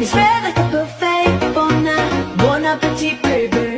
It's spread like a buffet. Bon appetit, baby.